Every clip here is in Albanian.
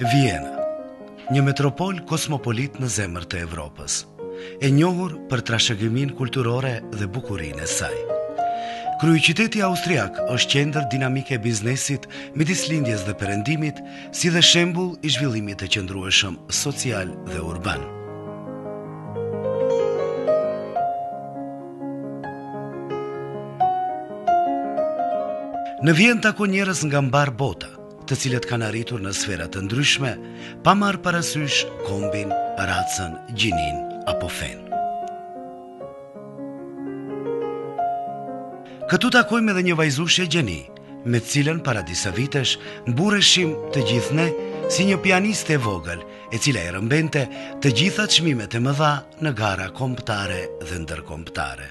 Viena, një metropol kosmopolit në zemër të Evropës, e njohur për trashëgiminë kulturore dhe bukurinë e saj. Kryeqyteti austriak është qendër dinamike e biznesit midis lindjes dhe perëndimit, si dhe shembull i zhvillimit të qëndrueshëm social dhe urban. Në Vjenë takon njerëz nga mbarë bota, të cilët kanë arritur në sfera të ndryshme, pa marrë parasysh kombin, racën, gjininë apo fenë. Këtu takojmë edhe një vajzushe gjeni, me të cilën para disa vitesh mburreshim të gjithë ne si një pianiste e vogël, e cila i rëmbente të gjitha çmimet e mëdha në gara kombëtare dhe ndërkombëtare.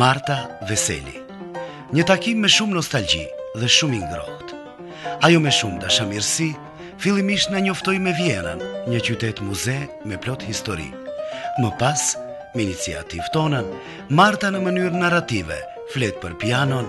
Marta Veseli. Një takim me shumë nostalgji dhe shumë i ngrohtë. Ajo me shumë dashamirësi fillimisht na njoftoi me Vienën, një qytet muze me plot histori. Më pas, me iniciativë tonën, Marta në mënyrë narrative flet për pianon,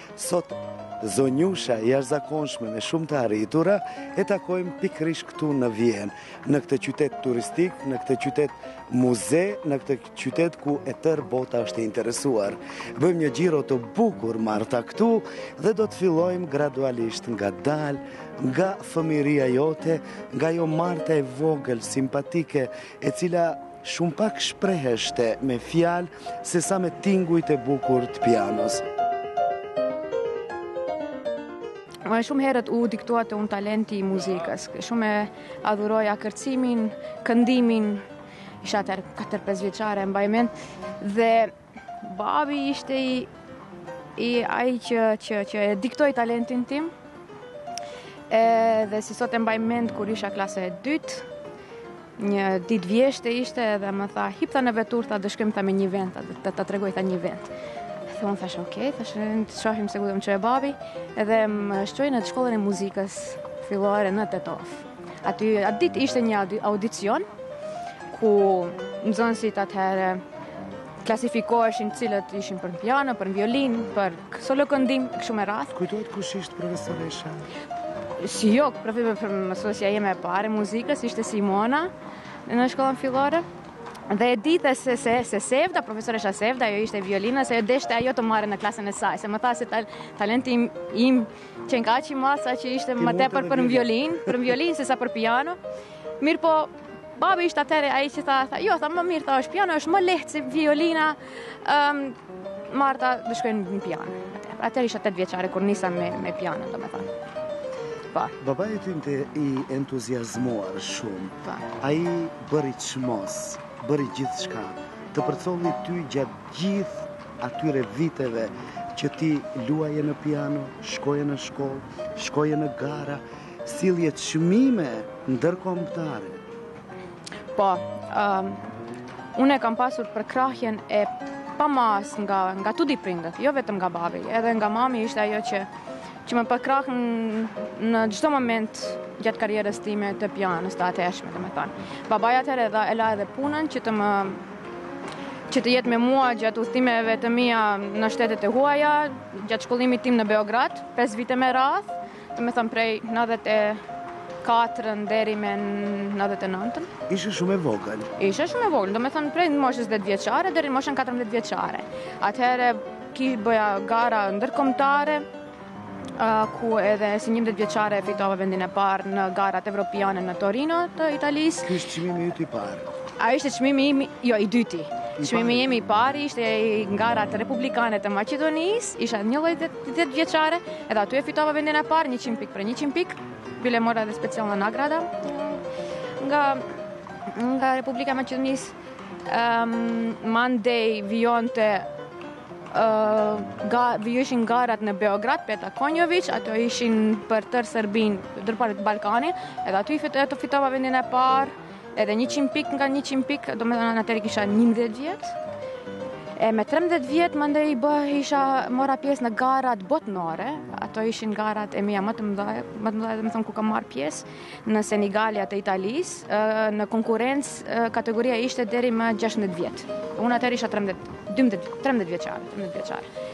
Sot, zonjushë e jashtëzakonshme me shumë të arritura, e takojmë pikërisht këtu në Vjenë, në këtë qytet turistik, në këtë qytet muze, në këtë qytet ku e tërë bota është e interesuar. Bëjmë një xhiro të bukur Marta këtu dhe do të fillojmë gradualisht ngadalë, nga fëmijëria jote, nga ajo Marta e vogël, simpatike, e cila Shumë pak shpreheshte me fjalë sesa me tingujt e bukur të pianos. Shumë herët u diktua te unë talenti i muzikës. Shumë e adhuroja kërcimin, këndimin, isha atëherë 4-5 vjeçare, e mbaj mend, dhe Babi ishte i i ai që që që e diktoi talentin tim. Edhe si sot e mbaj mend kur isha klasa e dytë, një ditë vjeshte ishte edhe më tha hip tha në veturë tha do shkojmë tha më një vend tha ta tregoj tha një vend dhe unë thashë ok tash ne të shohim se ku do të më çojë babi edhe më çoi në shkollën e muzikës fillore në Tetovë Aty atë ditë ishte një audicion ku nxënësit atëherë klasifikoheshin cilët ishin për piano, për violinë, për solo këndim, kështu me radhë. Të kujtohet kush ishte profesoresha? Si jo, profesor për mësuesja jeme e parë e muzikës ishte Simona në shkollën fillore. Dhe e di ti se, se, se Sevda, profesoresha Sevda, ajo ishte violina, se ajo deshte ajo të më marrë në klasën e saj, se më tha se tal, talenti im, im Qenka që më shumë që ishte më tepër për në violinë, për në violinë sesa për piano. Mirëpo, babi ishte atëherë ai që tha, tha, jo, tha më mirë, tha është piano, është më lehtë se violina. Um, Marta do shkojë në piano. Atëherë isha 8 vjeçare kur nisa me, me piano, domethënë. Po. Po. Babai yt ishte i entuziasmuar shumë. Po. Po. Ai bëri çmos, bëri gjithçka, të përcjellë ty gjatë gjithë atyre viteve që ti luaje në piano, shkoje në shkollë, shkoje në gara, sillje çmime ndërkombëtare. Po, um, unë e kam pasur përkrahjen e pamasë nga, nga të dy prindët, jo vetëm nga babi, edhe nga mami ishte ajo që që më përkrahi në çdo moment gjatë karrierës time të pianës të atëhershme, domethënë. Babai atëherë edhe e la edhe punën që të më që të jetë me mua gjatë udhëtimeve të mia në shtetet e huaja, gjatë shkollimit tim në Beograd, 5 vite me radhë, domethënë prej 94-ën deri me 99-ën. Ishe shumë e vogël? Isha shumë e vogël, domethënë prej moshës 10 vjeçare, deri në moshën 14 vjeçare. Atëherë, i bëja gara ndërkombëtare, ku edhe si njëmbëdhjetë vjeçare fitova vendin e parë në garat evropiane në Torino të Italisë. Ky ishte çmimi yt i parë. Ai ishte çmimi im, jo i dyti. Çmimi im i parë ishte në garat republikane të Maqedonisë, isha 11 vjeçare, edhe aty e fitova vendin e parë, 100 pikë për 100 pikë. Bile mora edhe specijalna nagrada nga nga Republika e Maqedonisë. Um, mandej vijonte Ga, ishin garat në Beograd, Petar Konjoviq, ato ishin për tërë Serbinë, për tërë Ballkanin, edhe aty e fitë, fitova vendin e parë, edhe 100 pikë nga 100 pikë, domethënë atëherë i kisha 11 vjet. E me 13 vjet mandej u bë, isha mora pjesë në garat botërore, ato ishin garat e mia më të mëdha, më të mëdha domethënë ku kam marrë pjesë. në Senigalia të Italisë, në konkurrencë kategoria ishte deri më 16 vjet. Unë atëherë isha 13, 12, 13 vjeçare, 13 vjeçare.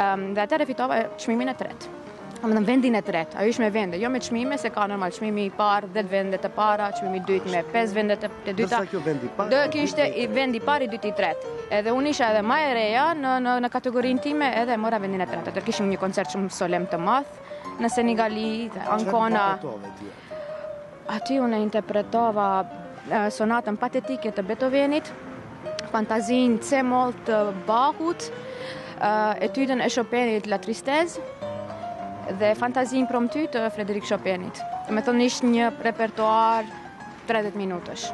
Ëm dhe atëherë fitova çmimin e tretë. Më në vendin e tretë, ajo ish me vende, jo me çmime, se ka normal çmimi i parë, 10 vendet e para, çmimi i dytë me 5 vendet e dyta. Ndërsa kjo vendi i parë? Ndërsa kjo ishte vendi i parë, i dytë i tretë. Edhe unë isha edhe ma e reja në, në, në kategorinë time, edhe mora vendin e tretë. Atëherë kishim një koncert shumë solemn të madh, në Senigali te Ankona. Aty unë interpretova sonatën patetike të Beethovenit, fantazinë C-mol të Bahut, etydën e Chopinit La Tristesse, dhe Fantazi Impromptu të Frederik Chopinit. Domethonë ishte një repertoar 30 minutësh.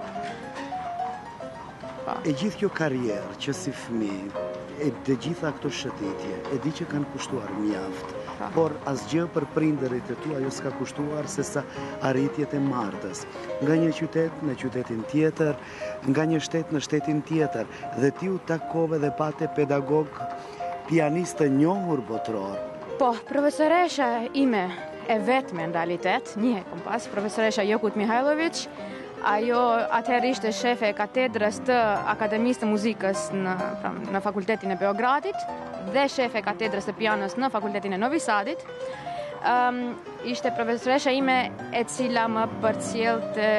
E gjithë kjo karrierë që si fëmijë, e të gjitha këto shëtitje, e di që kanë kushtuar mjaft, por asgjë për prindërit e tu ajo s'ka kushtuar se sa arritjet e Martës. Nga një qytet në qytetin tjetër, nga një shtet në shtetin tjetër, dhe ti u takove dhe pate pedagog pianist të njohur botëror. Po, profesoresha ime e vetme në realitet, një e kom pas, profesoresha Jokut Mihajlović, Ajo atëherë ishte shefe e katedrës të Akademisë të Muzikës në, në Fakultetin e Beogradit dhe shefe e katedrës të pianos në Fakultetin e Novi Sadit. Um, ishte profesoresha ime e cila më përcjellte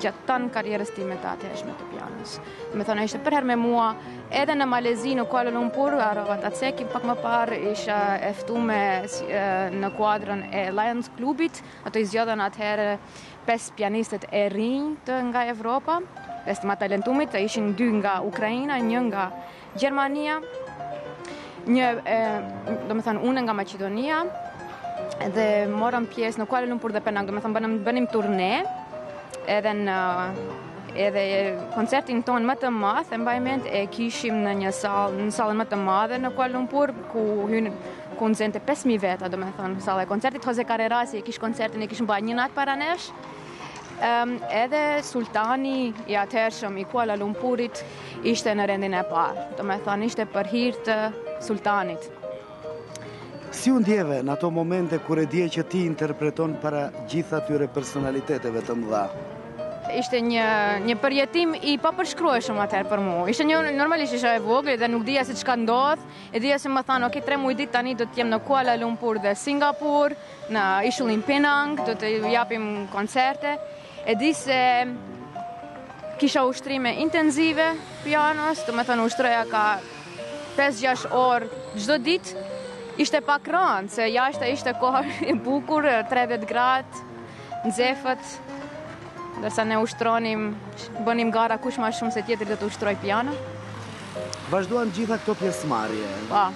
gjatë tanë karrierës time të atëhershme të pianos. Domethonë, ishte përherë me mua, edhe në Malajzi, në Kuala Lumpur, harrova ta ceki, pak më parë isha e ftume në kuadrën e Lions Klubit, ata i zgjodhën atëherë Pesë pianistët e rinj nga Evropa, pesë të ma talentumit, ishin dy nga Ukraina, një nga Gjermania, një, e, domethënë, unë nga Maqedonia, dhe morëm pjesë në Kuala Lumpur dhe Penang, domethënë, bënim, bënim turne, edhe në edhe koncertin tonë më të madh e mbaj mend e kishim në një sallë, në sallën më të madhe në Kuala Lumpur ku hyn ku nxente 5000 veta, domethënë, salla e koncertit, Jose Carrerasi e kish koncertin e kish mbajt një natë para nesh. Um, edhe sultani i atëhershëm i Kuala Lumpurit ishte në rendin e parë. Domethënë ishte për hir të sultanit. Si u ndjeve në ato momente kur e dije që ti interpreton para gjithë atyre personaliteteve të mëdha? ishte një një përjetim i papërshkrueshëm atëherë për mua. Ishte një normalisht isha e vogël dhe nuk dija se çka ndodh, E dija se më thanë, ok, tre muaj ditë tani do të jem në Kuala Lumpur dhe Singapur, në ishullin Penang, do të japim koncerte. E di se kisha ushtrime intenzive pianos, domethënë ushtroja ka 5-6 orë çdo ditë, ishte pak rëndë, se jashtë ishte kohë e bukur, 30 gradë, nxeftë, ndërsa ne ushtronim, bënim gara kush ma shumë se tjetri do të ushtroj piano. Vazhduan gjitha këto pjesëmarrje. Po.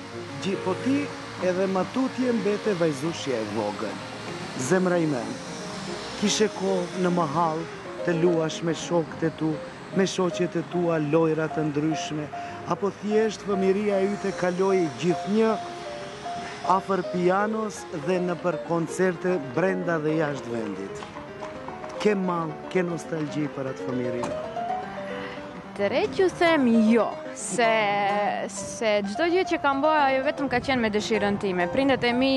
Gji, po ti edhe ma tutje mbete vajzushe e vogël. Zemra ime, kishe kohë në mahallë të luash me shokët e tu, me shoqet e tua lojra të ndryshme, apo thjesht fëmiria jote kaloi gjithnjë afër pianos, dhe nëpër koncerte brenda dhe jashtë vendit. Ke mall, ke nostalgji për atë fëmijërinë? Të drejtën t'ju them jo, se, se çdo gjë që kam ba, ajo vetëm ka qenë me dëshirën time. Prindët e mi,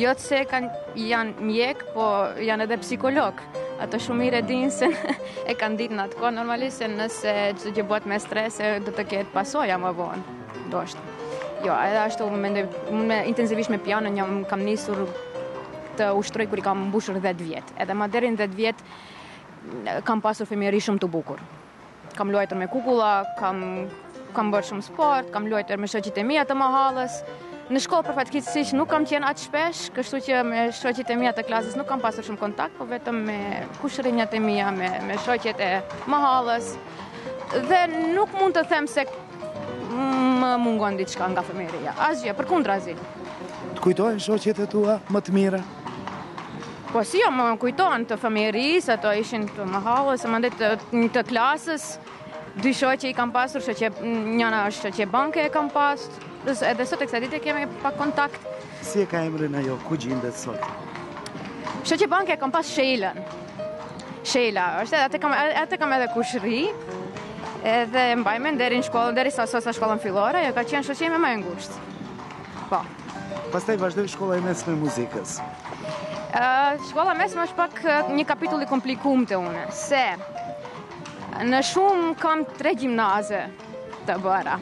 jo se kanë, janë mjekë, po janë edhe psikologë. Ato shumë mirë e dinë se e kanë ditë në atë kohë, normalisht se nëse çdo gjë bëhet me stres, do të ketë pasoja më vonë. Do është. Jo, edhe ashtu më mendoj, unë me intensivisht me pianon kam nisur të ushtroj kur i kam mbushur 10 vjet. Edhe më deri në 10 vjet kam pasur fëmijëri shumë të bukur. Kam luajtur me kukulla, kam kam bërë shumë sport, kam luajtur me shoqet e mia të mahallës. Në shkollë për fatkeqësisht nuk kam qenë aq shpesh, kështu që me shoqet e mia të klasës nuk kam pasur shumë kontakt, por vetëm me kushërinjat e mia, me me shoqet e mahallës. Dhe nuk mund të them se Më mungon diçka nga fëmijëria. Asgjë, përkundrazi. Të kujtohen shoqet e tua më të mira? Po si jo, më kujtohen të fëmijërisë, ato ishin të mëhallës, e mandej të, të klasës, dy shoqe i kam pasur, shoqe, njëra është shoqe banke e kam pasur, edhe sot e kësaj dite kemi pak kontakt, Si e ka emrin ajo, ku gjindet sot? Shoqe banke kam pas Sheilën. Sheila, është edhe, atë kam, edhe kam edhe kushëri, edhe mbaj mend deri në shkollën, derisa sosa shkollën fillore, ajo ka qenë shoqja ime më e ngushtë. Po. Pastaj vazhdoi shkolla e mesme e muzikës. Shkolla e mesme është pak një kapitull i komplikum te unë, se në shumë kam tre gjimnaze, Të bëra.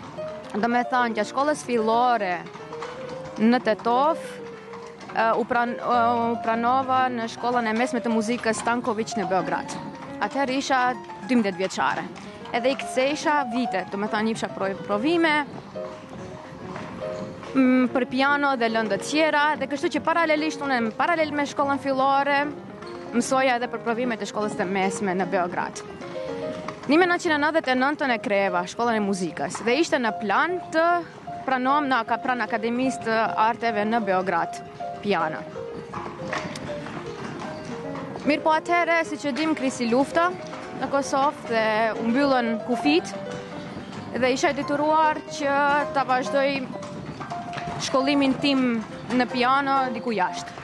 Domethënë, gjatë shkollës fillore në Tetovë, u, pran, u pranova në shkollën e mesme të muzikës Stankoviç në Beograd. Atëherë isha 12 vjeçare. Edhe i kryejsha vitet, domethënë, jepsha provime, për piano dhe lëndë të tjera, dhe kështu që paralelisht unë paralel me shkollën fillore, Mësoja edhe për provimet e shkollës të mesme në Beograd. 1999 e kreva shkollën e muzikës dhe ishte në plan të pranohem në, pranë akademisë të arteve në Beograd, piano. Mirëpo atëherë, siç e dimë, krisi lufta në Kosovë dhe u mbyllën kufijtë dhe isha e detyruar që ta vazhdoj shkollimin tim në piano diku jashtë.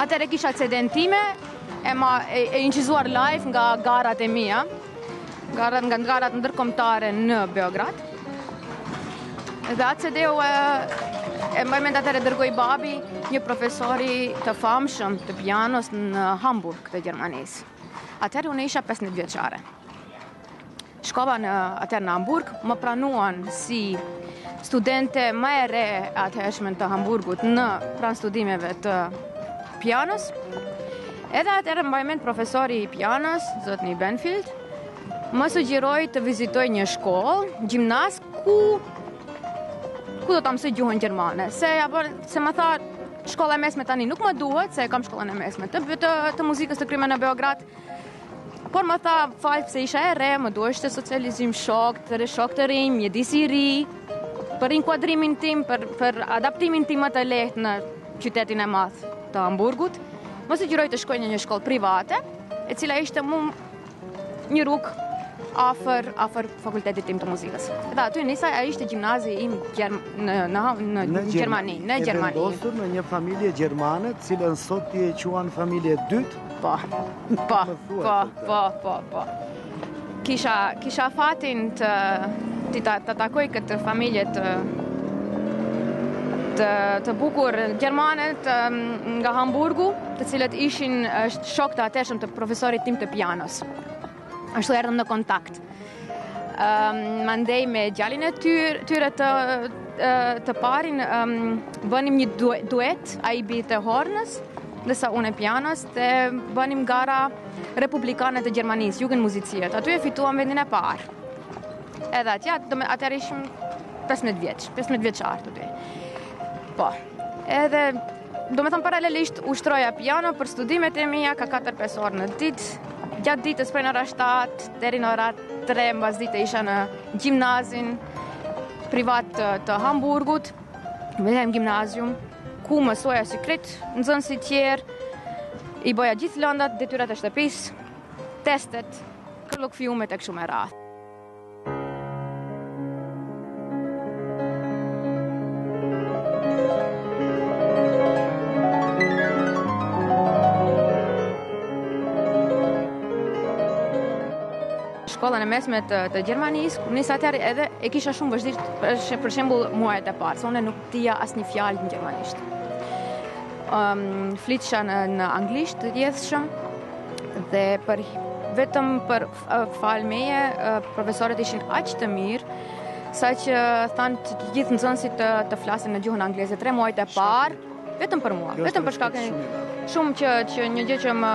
Atëherë kisha CD-në time, e ma e incizuar live nga garat e mia, garat nga garat ndërkombëtare në Beograd. Dhe atë CD unë e, e mbaj mend atëherë dërgoi babi një profesori të famshëm të pianos në Hamburg të Gjermanisë. Atëherë unë isha 15 vjeçare. Shkova atëherë në Hamburg, më pranuan si studente më e re atëhershme të Hamburgut në pranë studimeve të pianos. Edhe atëherë mbaj mend profesori i pianës, Zotni Benfield, më sugjeroi të vizitoj një shkollë, gjimnaz, ku ku do ta mësoj gjuhën gjermane. Se, ja, bër, se më tha, shkolla e mesme tani nuk më duhet, se kam shkollën e mesme të, të, të muzikës të kryme në Beograd, Por më tha, falë pse isha e re, më duheshte socializim, shokë të re, shokë të rinj, mjedis i ri, për inkuadrimin tim, për, për adaptimin tim më të lehtë në qytetin e madh të Hamburgut, më sugjeroi të shkoj në një shkollë private, e cila ishte mu një rrugë afër, afër fakultetit tim të muzikës. Dhe aty nisa e ishte gjimnazi im gjerm, në, në, në, në Gjermani. Në Gjermani. E vendosur në një familje gjermane, të cilën sot ti e quan familje të dytë, Po, po, po, po, po, po. Kisha, kisha fatin të, të, të, ta takoj këtë familje të, të, të bukur gjermane nga Hamburgu, të cilët ishin shokë të atëhershëm të profesorit tim të pianos. Ashtu erdhëm në kontakt. Um, mandej me djalin e tyre, tyre të të parin um, bënim një duet, ai i binte hornës, ndërsa unë e pianos, dhe bënim gara republikane të Gjermanisë, Jugend musiziert. Aty e fituam vendin e parë. Edhe atje, atëherë ishim 15 vjeç, 15 vjeçarë të dy. Po, Edhe, do me thonë paralelisht, ushtroja piano për studimet e mia, ka 4-5 orë në ditë, gjatë ditës prej në ora 7, deri në ora 3, mbasdite isha në gjimnazin privat të, të Hamburgut, Wilhelm Gymnasium, ku mësoja si krejt nxënësit tjerë, i boja gjithë landët, detyrat e shtëpisë, testet, kollokfiumet e kështu me radhë. shkollën e mesme të, të Gjermanisë, nisa atëherë edhe e kisha shumë vështirë për, për shembull muajt e parë, se unë nuk dija asnjë fjalë gjermanisht. Ëm um, flitsha në, në anglisht të rrjedhshëm dhe për vetëm për Falë meje, profesorët ishin aq të mirë, sa që thanë të gjithë nxënësit të, të flasin në gjuhën angleze, tre muajt e parë, vetëm për mua, vetëm për shkakun, shumë që, që një gjë që më,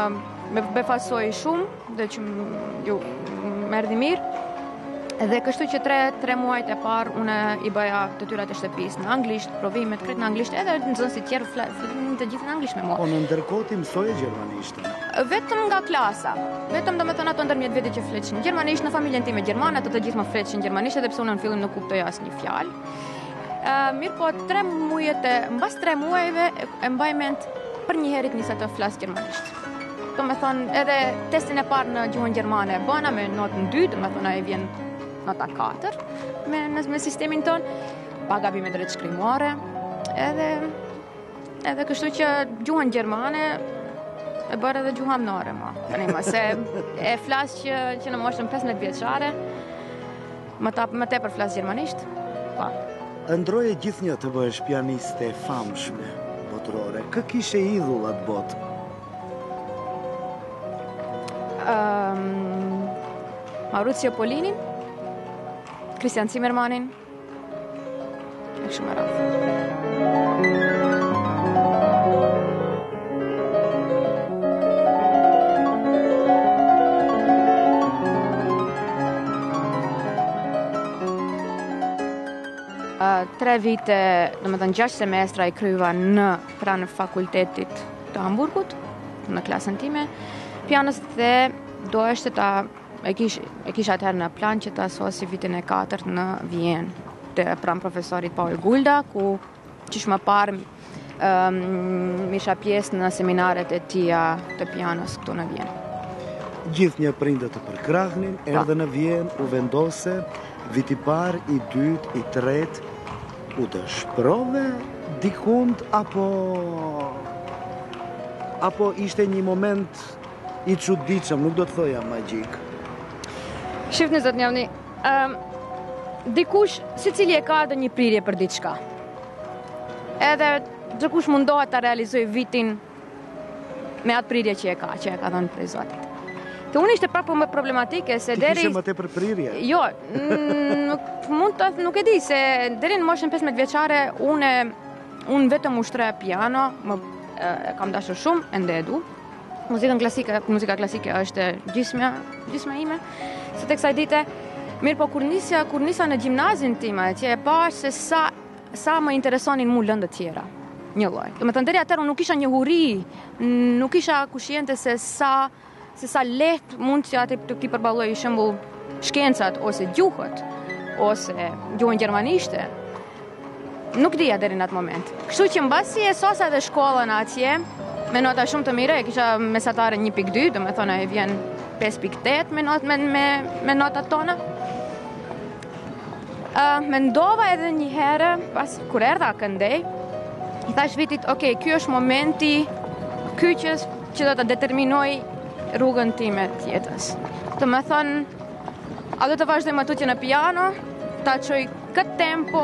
më befasoi shumë dhe që më erdhi mirë. Dhe kështu që tre, tre muajt e parë unë i bëja detyrat e shtëpisë në anglisht, provimet krejt në anglisht, edhe nxënësit tjerë flasin, të gjithë në anglisht me mua. Po në ndërkohë e mësoja gjermanisht. Vetëm nga klasa. Vetëm domethënë ato ndërmjet veti flitshin gjermanisht në familjen time gjermane, ato të gjithë më flitshin gjermanisht edhe pse unë në fillim nuk kuptojsha asnjë fjalë. Ë mirëpo 3 muaj e mbas 3 muajve e mbaj mend përnjëherë nisa të flas gjermanisht. Domethënë edhe testin e parë në gjuhën gjermane e bana me notën 2, domethënë i vjen nota 4 me në, me sistemin tonë pa gabime drejtshkrimore. Edhe Edhe kështu që gjuhën gjermane e bëra edhe gjuhë amnore ma. Tani më se e flas që, që në moshën 15 vjeçare, më, ta, më tepër flas gjermanisht, pa. Po. Ëndërroje gjithnjë të bëhesh pianiste e famshme, botërore, kë kishe idhull atbotë? Um, Maurizio Pollinin, Krystian Zimermanin, tre vite, domethënë gjashtë semestra i kryva në pranë fakultetit të Hamburgut, në klasën time të pianos dhe do ishte ta E kisha, e kisha atëherë në plan që ta sosi vitin e katërt në Vjenë, te pranë profesorit Paul Gulda, ku qysh më parë um, mirrsha pjesë në seminaret e tija të pianos këtu në Vjenë. Gjithnjë prindët të përkrahnin, po. erdhe në Vjenë, u vendose, viti i parë, i dytë, i tretë, u dëshpërove dikund, apo... Apo ishte një moment I çuditshëm, nuk do të thoja magjik. Shifni zotni, um, dikush secili e ka edhe një prirje për diçka. Edhe dikush mundohet ta realizojë veten me atë prirje që e ka, që e ka dhënë prej zotit. Te unë ishte prapë më problematike se deri... Ti kishe më tepër prirje? Jo, nuk mund të them nuk e di se deri në moshën 15 vjeçare unë unë vetëm ushtroja piano, e kam dashur shumë ende e du. Muzikën klasike, muzika klasike është gjysmja, gjysma ime, sot e kësaj dite. Mirëpo kur nisja, kur nisa në gjimnazin tim atje, e pash se sa, sa më interesonin mu lëndët tjera. Njëlloj. Domethënë deri atëherë, unë nuk kisha njohuri, nuk isha koshiente se sa, se sa lehtë mund që atë të t'i përballoj për shembull shkencat ose gjuhët ose gjuhën gjermanishte Nuk dija deri në atë moment. Kështu që mbasi e sosa dhe shkollën atje, me nota shumë të mira, e kisha mesatare 1.2, domethënë vjen 5.8 me, not, me, me, me notat tona. Uh, mendova edhe një herë, pas kur erdha këndej, i thash vetit, ok, ky është momenti kyç që do ta determinojë rrugën time të jetës. Domethënë, a do të vazhdoj më tutje në piano, ta çoj Këtë tempo,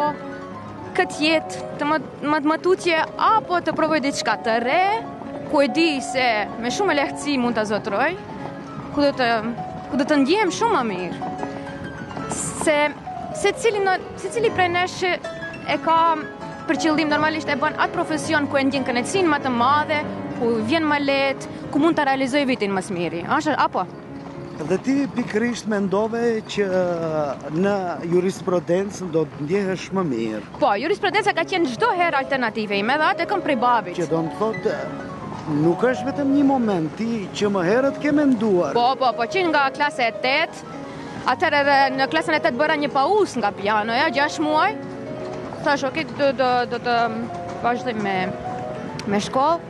këtë jetë, të më, më, më tutje, apo të provoj diçka të re, ku e di se me shumë lehtësi mund ta zotëroj, ku do të, ku do të ndjehem shumë më mirë. Se, secili, në, secili prej nesh e ka për qëllim normalisht ta bëjë atë profesion ku e ndjen kënaqësinë më të madhe, ku vjen më lehtë, ku mund ta realizojë veten më së miri. Është apo Dhe ti pikërisht mendove që në jurisprudencë do të ndjehesh më mirë. Po, jurisprudenca ka qenë çdo herë alternativa ime dhe atë e kam prej babit. Që do të thotë nuk është vetëm një moment ti që më herët ke menduar. Po, po, po, që nga klasa e 8, atëherë edhe në klasën e 8 bëra një pauzë nga pianoja, 6 muaj. Thash, ok, do do do të vazhdoj me me shkollë.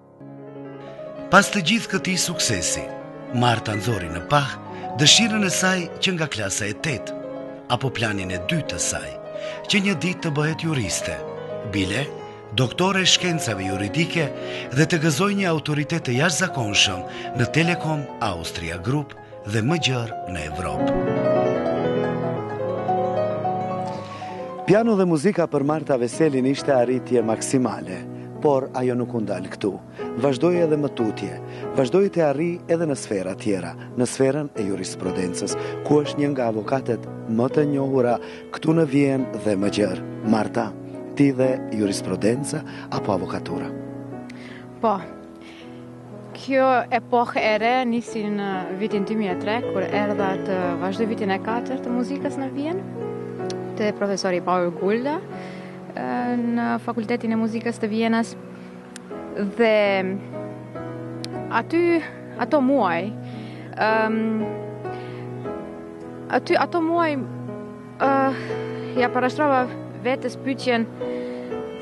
Pas të gjithë këtij suksesi, Marta nxori në pah dëshirën e saj që nga klasa e 8, apo planin e dytë të saj, që një ditë të bëhet juriste, bile doktore e shkencave juridike dhe të gëzojë një autoritet të jashtëzakonshëm në Telekom Austria Group, dhe më gjerë në Evropë. Piano dhe muzika për Marta Veselin ishte arritje maksimale, por ajo nuk u ndal këtu. Vazhdoi edhe më tutje, vazhdoi të arrijë edhe në sfera tjera, në sferën e jurisprudencës, ku është një nga avokatet më të njohura këtu në Vjenë dhe më gjerë. Marta, ti dhe jurisprudenca apo avokatura? Po, Kjo epohë e re nisi në vitin 2003, kur erdha të vazhdoj vitin e 4 të muzikës në Vjenë, te profesori Paul Gulda, në Fakultetin e Muzikës të Vjenës, dhe aty ato muaj, aty ato muaj, Uh, ia parashtrova vetes pyetjen,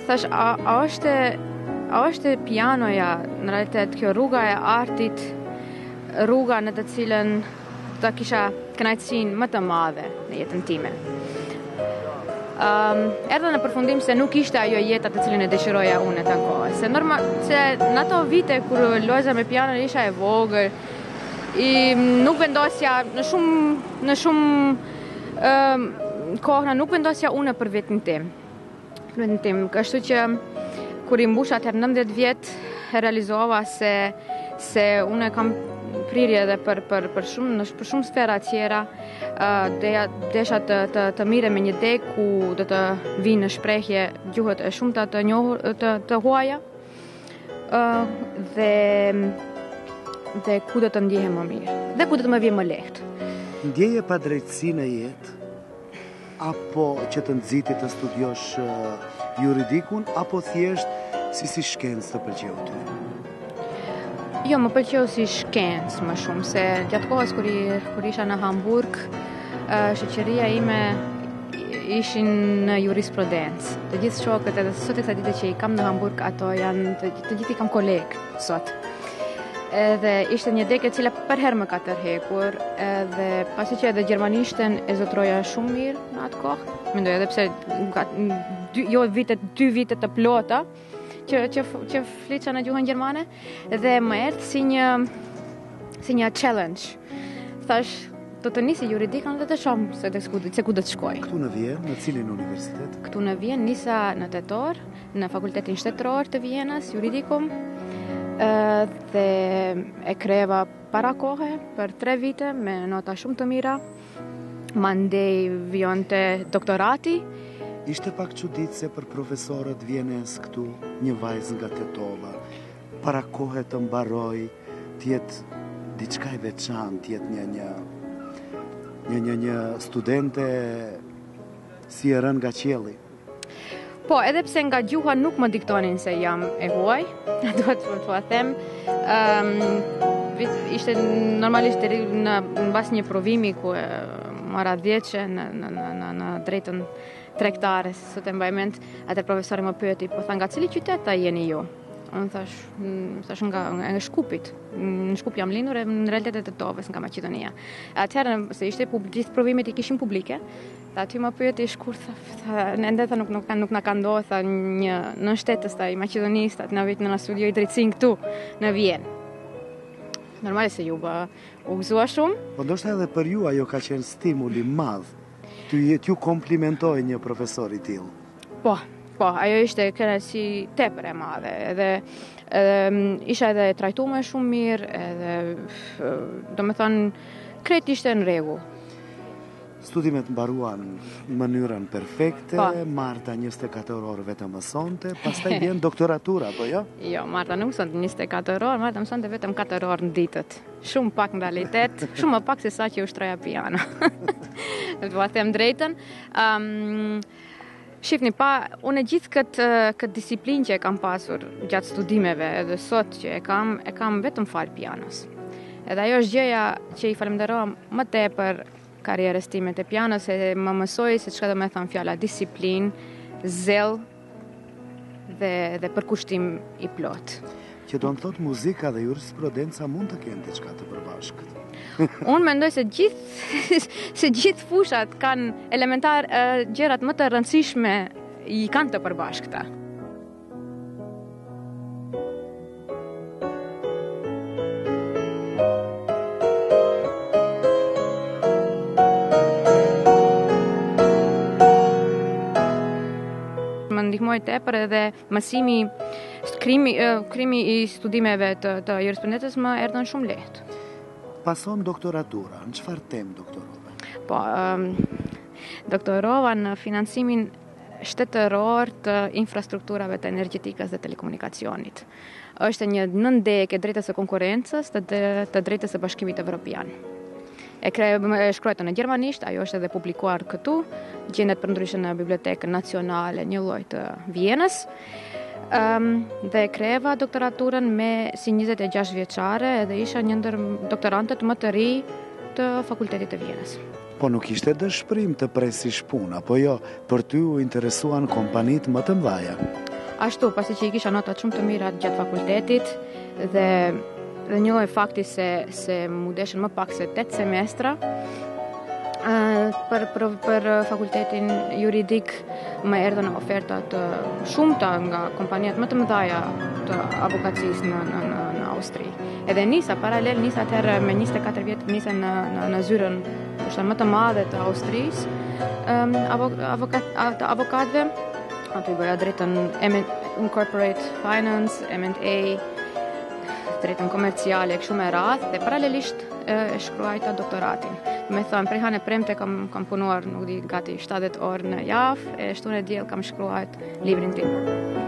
thash, a, a është a është pianoja në realitet kjo rruga e artit, rruga në të cilën të kisha kënaqësinë më të madhe në jetën time. Um, erdha në përfundim se nuk ishte ajo jeta të cilën e dëshiroja unë atë kohë. Se, normal, se në ato vite kur lozja me pianon isha e vogël, i, nuk vendosja në shumë, në shumë Ëm, kohëra nuk vendosja unë për veten time. Për veten time, kështu që kur i mbusha atëherë 19 vjet, e realizova se se unë kam prirje edhe për për për shumë në për shumë sfera të tjera, ë uh, desha të të mirem me një degë ku do të vinë në shprehje gjuhët e shumta të njohur të të huaja. Uh, dhe dhe ku do të ndjehem më mirë dhe ku do të më vijë më lehtë. Ndjeje padrejtësi në jetë apo që të nxiti të studiosh juridikun apo thjesht si si shkencë të pëlqeu ty? Jo, më pëlqeu si shkencë më shumë se gjatë kohës kur kur isha në Hamburg, Shoqëria ime ishin në jurisprudencë. Të gjithë shokët edhe sot e kësaj dite që i kam në Hamburg, ato janë, të, të gjithë i kam kolegë sot. Edhe ishte një degë e cila përherë më ka tërhekur, edhe pasi që edhe gjermanishten e zotroja shumë mirë në atë kohë, mendoj edhe pse dy, jo vite, dy vite të plota, që që që flitsha në gjuhën gjermane dhe më erdhi si një si një challenge. Thash, do të nisi juridikun dhe të shohim se të ku se ku do të shkoj. Këtu në Vjenë, në cilin universitet? Këtu në Vjenë nisa në tetor, në Fakultetin Shtetëror të Vjenës, Juridikum. ë dhe e kreva para kohe për 3 vite me nota shumë të mira. Mandej vijonte doktorati. Ishte pak çudi dhe për profesorët vjenezë këtu një vajzë nga Tetova. Para kohe të mbarojë, të jetë diçka e veçantë, të jetë një një një një një studente si e rënë nga qielli. Po, edhe pse nga gjuha nuk më diktonin se jam e huaj, a do të të them, um, ishte normalisht deri në, në bas një provimi ku e mora dhjetëshe në, në, në, në, në drejtën tregtare, se sot e mbaj mend, atë profesori më pyeti, po tha, nga cili qytet tha jeni ju? Unë thash, mm, thash nga, nga Shkupit, në Shkup jam lindur e në realitet e Tetovës nga Maqedonia. Atëherë, se ishte gjithë provimet i kishim publike, Tha ty më pyet i shkurt tha, tha ne ende tha nuk nuk nuk na ka ndodhur tha një në shtetës tha i Maqedonisë tha na vijë të na studiojë drejtësin këtu në Vjenë. Normal se ju bë u gëzua shumë. Po ndoshta edhe për ju ajo ka qenë stimul i madh. Të ju komplimentojë një profesor i tillë. Po, po, ajo ishte kënaqësi tepër e madhe, edhe edhe mm, isha edhe e trajtuar shumë mirë, edhe domethënë krejt ishte në rregull. Studimet mbaruan në mënyrën perfekte, po. Marta 24 orë vetëm mësonte, pastaj vjen doktoratura, po jo? Jo, Marta nuk mësonte 24 orë, Marta mësonte vetëm 4 orë në ditë. Shumë pak në realitet, shumë më pak se sa që ushtroja piano. Me të thënë të drejtën, um, Shifni, pa, unë e gjithë këtë, këtë disiplinë që e kam pasur gjatë studimeve edhe sot që e kam, e kam vetëm falë pianos. Edhe ajo është gjëja që i falemderohem më tepër karrierës time të pianos se më mësoi se çka do me thonë fjala disiplinë, zell dhe dhe përkushtim i plotë. Që do me thënë muzika dhe jurisprudenca mund të kenë diçka të përbashkët. Unë mendoj se gjithë se gjithë fushat kanë elementar gjërat më të rëndësishme i kanë të përbashkëta. më ndihmoi tepër edhe mësimi krimi krimi i studimeve të të jurisprudencës më erdhën shumë lehtë. Pason doktoratura, në çfarë temë doktorove? Po, um, doktorova në financimin shtetëror të infrastrukturave të energjetikës dhe telekomunikacionit. Është një nëndegë e drejtës së konkurrencës të, të drejtës së Bashkimit Evropian. E, kre, e shkruajtur në gjermanisht, ajo është edhe publikuar këtu, gjendet përndryshe në Bibliotekën Nacionale njëlloj të Vienës. Um, dhe e kreva doktoraturën me si 26 vjeçare edhe isha një ndër doktorantet më të reja të Fakultetit të Vienës. Po nuk ishte dëshpërim të presish punë, apo jo? Për ty u interesuan kompanitë më të mëdhaja. Ashtu, pasi që i kisha notat shumë të mira gjatë fakultetit dhe dhe njëlloj fakti se se mu deshën më pak se 8 semestra, për, për, për fakultetin juridik më erdhën oferta të shumta nga kompaniat më të mëdhaja të avokacisë në, në, në, në Austri. Edhe nisa, paralel nisa atëherë me 24 vjet nisa në në, në zyrën ashtu më të madhe të Austrisë. Ëm um, avokat të avokatëve aty bëra drejtën in corporate finance, M&A, drejtën komerciale kështu me radhë dhe paralelisht e, e shkruajta doktoratin. Domethënë, prej hanë e premte kam kam punuar nuk di gati 70 orë në javë, e shtunë e diell kam shkruajt librin tim.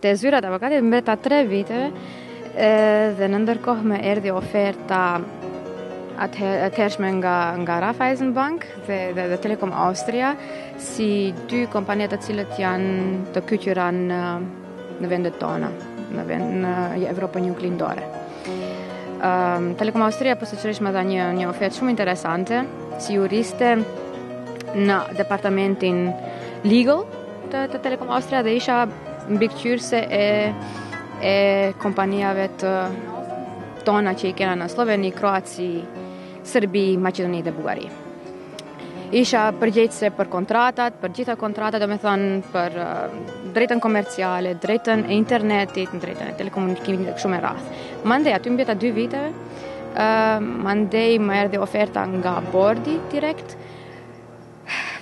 Te zyra e avokatit mbeta 3 vite dhe në ndërkohë më erdhi oferta e atëhershme nga nga Raiffeisen Bank dhe dhe, dhe Telekom Austria si dy kompani të cilat janë të kyqyra në në vendet tona, në vend në Evropën Juglindore. Ëm ehm, um, Telekom Austria po sigurisht më dha një një ofertë shumë interesante si juriste në departamentin legal Te, te Telekom Austria dhe isha mbikëqyrëse e e kompaniave tona që i kena në Sloveni, Kroaci, Serbi, Maqedoni dhe Bullgari. Isha përgjegjëse për kontratat, për gjitha kontratat, domethonë për uh, drejtën komerciale, drejtën e internetit, drejtën e telekomunikimit e kështu me radhë. Mandej, aty mbeta dy viteve, uh, mandej më erdi oferta nga bordi direkt,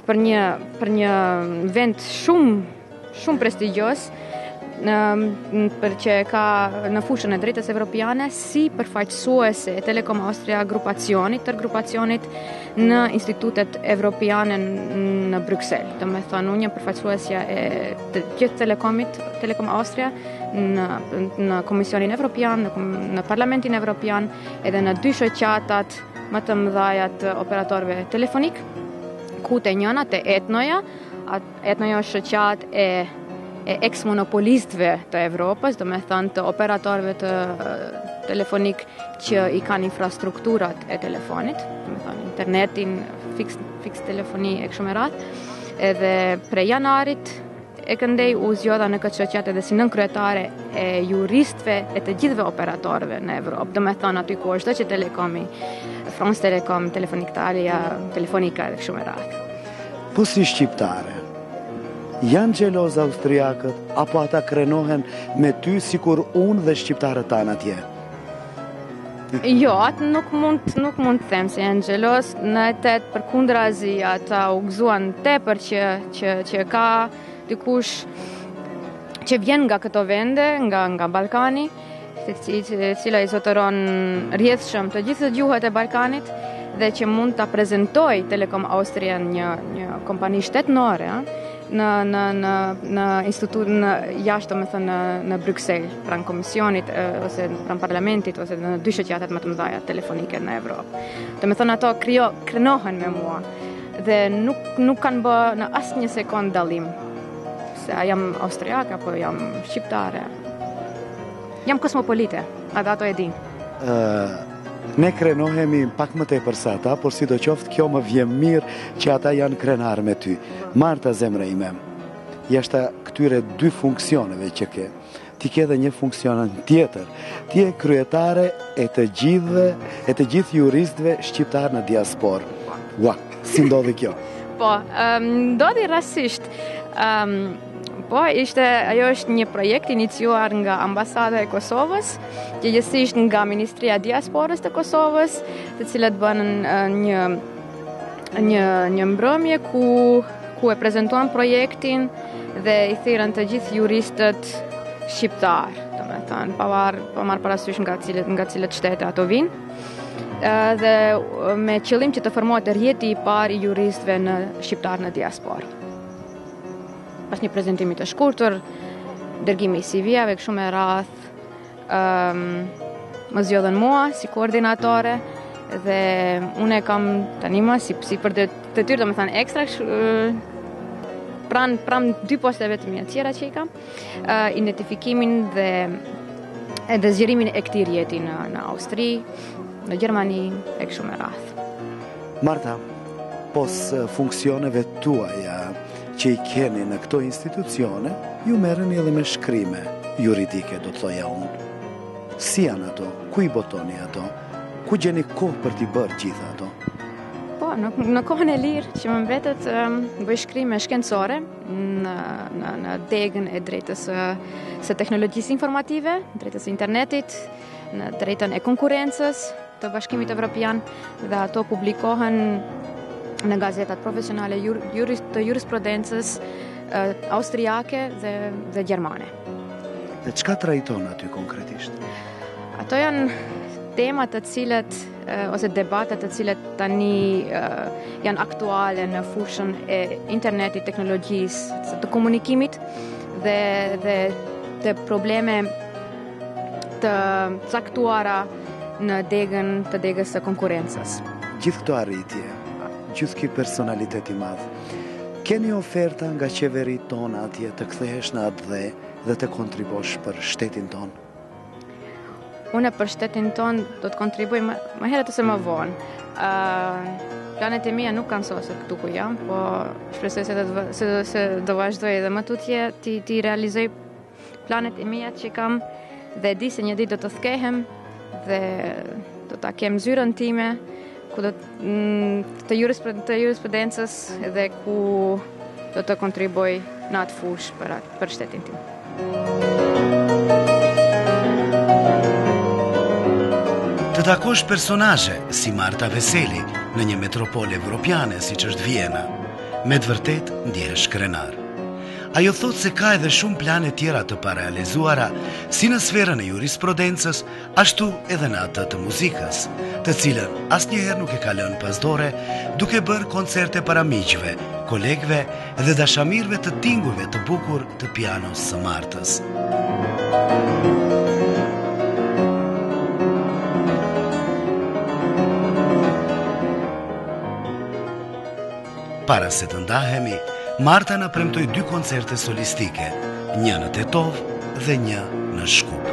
për një për një vend shumë shumë prestigjioz për që ka në fushën e drejtës evropiane si përfaqësuese e Telekom Austria grupacionit tër grupacionit në institutet evropiane në Bruksel. Domethonë unë jam përfaqësuesja e të gjithë Telekomit, Telekom Austria në në Komisionin Evropian, në, në Parlamentin Evropian, edhe në dy shoqatat më të mëdhaja të operatorëve telefonik, ku te njona te Etnoja, Etnoja është shoqatë e e eks-monopolistëve të Evropës, domethënë të operatorëve telefonik që i kanë infrastrukturat e telefonit, domethënë internetin, fiks, fiks telefoni e kështu me radhë, edhe prej janarit E këndej u zgjodha në këtë shoqatë edhe si nënkryetare e juristëve e të gjithëve operatorëve në Evropë. Domethonë aty ku është Deutsche Telekomi, France Telekom, Telefonica Italia, Telefonica e kështu me radhë. Po si shqiptare, janë xhelozë austriakët, apo ata krenohen me ty sikur unë dhe shqiptarët tanë atje? Jo, atë nuk mund nuk mund të them se janë xhelozë, në vërtetë përkundrazi, ata u gëzuan tepër që, që, që ka dikush që vjen nga këto vende, nga, nga Balkani, e cila i zotëron rrjedhshëm të gjithë gjuhët e Balkanit, dhe që mund ta prezentojë Telekom Austrian një, një kompani shtetnore, në në në në institutet jashtë domethënë në në Bruksel, pranë komisionit ose pranë parlamentit ose në dy shoqatat më të mëdha telefonike në Evropë. Domethënë ato krijo krenohen me mua dhe nuk nuk kanë bë në asnjë sekondë dallim se a jam austriake apo jam shqiptare. Jam kosmopolite, a dhe ato e dinë. Uh... Ne krenohemi pak më tepër se ata, por sidoqoftë kjo më vjen mirë që ata janë krenarë me ty. Marta zemra ime, jashtë këtyre dy funksioneve që ke, ti ke dhe një funksion tjetër. Ti je kryetare e të gjithëve, e të gjithë juristëve shqiptarë në diasporë. Ua, si ndodhi kjo? Po, ndodhi rastësisht, Po, ishte, ajo është një projekt i iniciuar nga Ambasada e Kosovës, gjegjësisht nga Ministria e Diasporës të Kosovës, të cilët bënë një, një, një mbrëmje ku, ku e prezentuan projektin dhe i thirrën të gjithë juristët shqiptarë, domethënë, pa marrë pa marrë parasysh nga cilat, nga cilat shtete ato vijnë dhe me qëllim që të formohet rrjeti i parë i juristëve shqiptarë në diasporë. Pas një prezentimi të shkurtër, dërgimi i CV-ave kështu me radhë, ëm ehm, um, më zgjodhën mua si koordinatore dhe unë e kam tanimë si si për detyrë domethënë ekstra pranë pranë dy posteve të mia të tjera që i kam uh, identifikimin dhe edhe zgjerimin e këtij rrjeti në në Austri, në Gjermani e kështu me radhë. Marta, pos funksioneve tuaja që i keni në këto institucione, ju merreni edhe me shkrime juridike, do të thoja unë. Si janë ato? Ku i botoni ato? Ku gjeni kohë për t'i bërë gjithë ato? Po, në, në kohën e lirë që më mbetet um, bëj shkrime shkencore në, në, në degën e drejtës së teknologjisë informative, drejtës së internetit, në drejtën e konkurrencës, të Bashkimit Evropian dhe ato publikohen në gazetat profesionale të jurisprudencës austriake dhe, dhe gjermane. Dhe çka trajton aty konkretisht? Ato janë temat të cilat ose debatet të cilat tani janë aktuale në fushën e internetit, teknologjisë, të komunikimit dhe dhe të probleme të caktuara në degën të degës së konkurrencës. Gjithë këto arritje, gjithë ky personalitet i madh. Keni oferta nga qeveritë tona atje të kthehesh në atdhe dhe të kontribuosh për shtetin tonë? Unë për shtetin tonë do të kontribuoj më, më herët ose më vonë. Uh, planet e mia nuk kanë sosur këtu ku jam, po shpresoj se do, se, se do vazhdoj edhe më tutje t'i, t'i realizoj Planet e mia që kam dhe di se një ditë do të kthehem dhe do ta kem zyrën time ku do mm, të të jurisprudencës dhe ku do të kontribuoj në atë fushë për shtetin tim. Të takosh personazhe si Marta Veseli në një metropol evropiane siç është Vjena, me të vërtetë ndjehesh krenar. Ajo thotë se ka edhe shumë plane të tjera të parealizuara, si në sferën e jurisprudencës, ashtu edhe në atë të muzikës, të cilën asnjëherë nuk e ka lënë pas dore, duke bërë koncerte para miqve, kolegëve dhe dashamirëve të tingujve të bukur të pianos së Martës. Para se të ndahemi, Marta na premtoi dy koncerte solistike, një në Tetovë dhe një në Shkup.